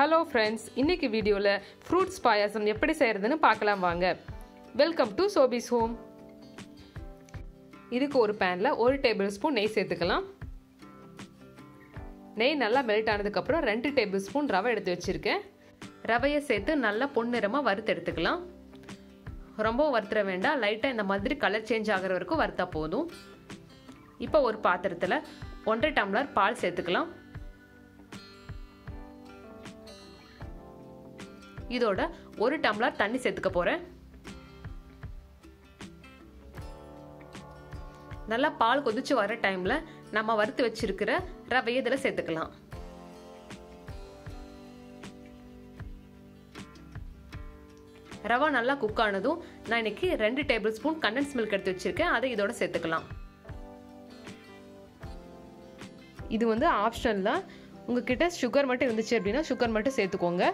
Hello friends இன்னைக்கு வீடியோவில் fruits பாயாசம் எப்படி செய்கிறதுன்னு பார்க்கலாம் வாங்க. வெல்கம் டு சோபிஸ் ஹோம் இதுக்கு ஒரு பேனில் ஒரு டேபிள் ஸ்பூன் நெய் சேர்த்துக்கலாம். நெய் நல்லா மெல்ட் ஆனதுக்கப்புறம் ரெண்டு டேபிள் ஸ்பூன் ரவை எடுத்து வச்சுருக்கேன். ரவையை சேர்த்து நல்லா பொன்னிறமாக வறுத்து எடுத்துக்கலாம். ரொம்ப வறுத்துற வேண்டாம். லைட்டாக இந்த மாதிரி கலர் சேஞ்ச் ஆகிற வரைக்கும் வறுத்தா போதும். இப்போ ஒரு பாத்திரத்தில் ஒன்றரை டம்ளர் பால் சேர்த்துக்கலாம். இதோட ஒரு டம்ளர் தண்ணி சேர்த்துக்க போகிறேன் நல்லா பால் கொதிச்சு வர டைமில் நம்ம வறுத்து வச்சிருக்கிற ரவையை இதில் சேர்த்துக்கலாம். ரவா நல்லா குக் ஆனதும் நான் இன்னைக்கு ரெண்டு டேபிள் ஸ்பூன் கண்டன்ஸ் மில்க் எடுத்து வச்சிருக்கேன். அதை இதோட சேர்த்துக்கலாம். இது வந்து ஆப்ஷனல் தான். உங்ககிட்ட சுகர் மட்டும் இருந்துச்சு அப்படின்னா சுகர் மட்டும் சேர்த்துக்கோங்க.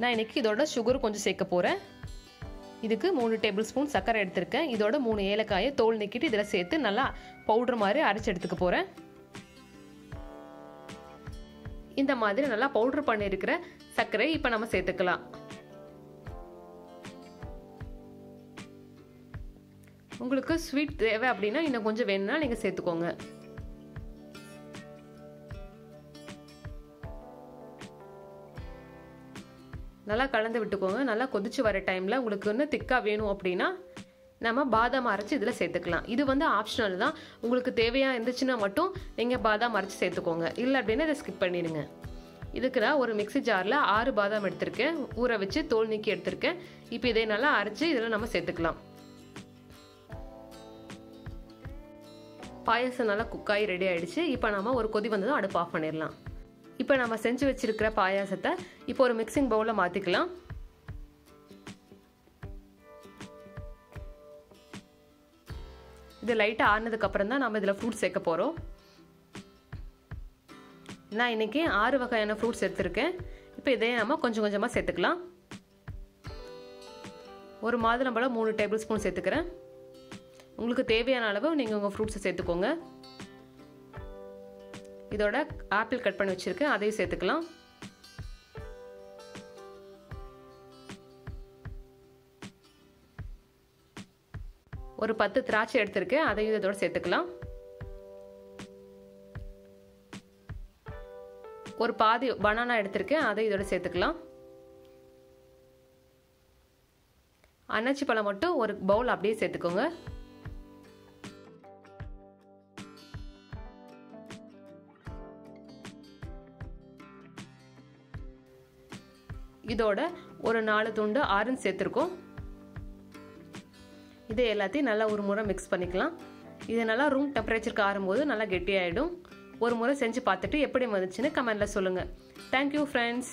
நான் இன்னைக்கு இதோட சுகர் கொஞ்சம் சேர்க்க போகிறேன் இதுக்கு மூணு டேபிள் ஸ்பூன் சர்க்கரை எடுத்திருக்கேன். இதோட மூணு ஏலக்காயை தோல் நிற்கிட்டு இதில் சேர்த்து நல்லா பவுடர் மாதிரி அரைச்சி எடுத்துக்க போகிறேன் இந்த மாதிரி நல்லா பவுடர் பண்ணியிருக்கிற சர்க்கரை இப்போ நம்ம சேர்த்துக்கலாம். உங்களுக்கு ஸ்வீட் தேவை அப்படின்னா இன்னும் கொஞ்சம் வேணும்னா நீங்கள் சேர்த்துக்கோங்க. நல்லா கலந்து விட்டுக்கோங்க. நல்லா கொதிச்சு வர டைமில் உங்களுக்கு இன்னும் திக்காக வேணும் அப்படின்னா நம்ம பாதாம் அரைச்சி இதில் சேர்த்துக்கலாம். இது வந்து ஆப்ஷனல் தான். உங்களுக்கு தேவையாக இருந்துச்சுன்னா மட்டும் நீங்கள் பாதாம் அரைச்சி சேர்த்துக்கோங்க. இல்லை அப்படின்னா இதை ஸ்கிப் பண்ணிடுங்க. இதுக்கு நான் ஒரு மிக்சி ஜாரில் ஆறு பாதாம் எடுத்திருக்கேன். ஊற வச்சு தோல் நீக்கி எடுத்திருக்கேன். இப்போ இதை நல்லா அரைச்சி இதில் நம்ம சேர்த்துக்கலாம். பாயசம் நல்லா குக்காகி ரெடி ஆகிடுச்சு இப்போ நம்ம ஒரு கொதி வந்ததும் அடுப்பு ஆஃப் பண்ணிடலாம். இப்போ நம்ம செஞ்சு வச்சிருக்கிற பாயாசத்தை இப்போ ஒரு மிக்சிங் பவுலில் மாற்றிக்கலாம் இது லைட்டாக ஆறுனதுக்கப்புறம் தான் நம்ம இதில் ஃப்ரூட்ஸ் சேர்க்க போகிறோம் நான் இன்னைக்கு ஆறு வகையான ஃப்ரூட்ஸ் எடுத்திருக்கேன். இப்போ இதையே நம்ம கொஞ்சம் கொஞ்சமாக சேர்த்துக்கலாம். ஒரு மாதுளம்பழம் மூணு டேபிள் ஸ்பூன் சேர்த்துக்கிறேன். உங்களுக்கு தேவையான அளவு நீங்கள் உங்கள் ஃப்ரூட்ஸை சேர்த்துக்கோங்க. இதோட ஆப்பிள் கட் பண்ணி வச்சுருக்கேன். அதையும் சேர்த்துக்கலாம். ஒரு பத்து திராட்சை எடுத்திருக்கேன். அதையும் இதோட சேர்த்துக்கலாம். ஒரு பாதி பனானா எடுத்திருக்கேன். அதை இதோட சேர்த்துக்கலாம். அன்னாச்சி பழம் மட்டும் ஒரு பவுல் அப்படியே சேர்த்துக்கோங்க. இதோட ஒரு நாலு துண்டு ஆரஞ்சு சேர்த்துருக்கோம். இதை எல்லாத்தையும் நல்லா ஒரு முறை மிக்ஸ் பண்ணிக்கலாம். இது நல்லா ரூம் டெம்பரேச்சருக்கு ஆறும்போது நல்லா கெட்டியாயிடும். ஒரு முறை செஞ்சு பார்த்துட்டு எப்படி வந்துச்சுன்னு கமெண்ட்ல சொல்லுங்கள் தேங்க்யூ ஃப்ரெண்ட்ஸ்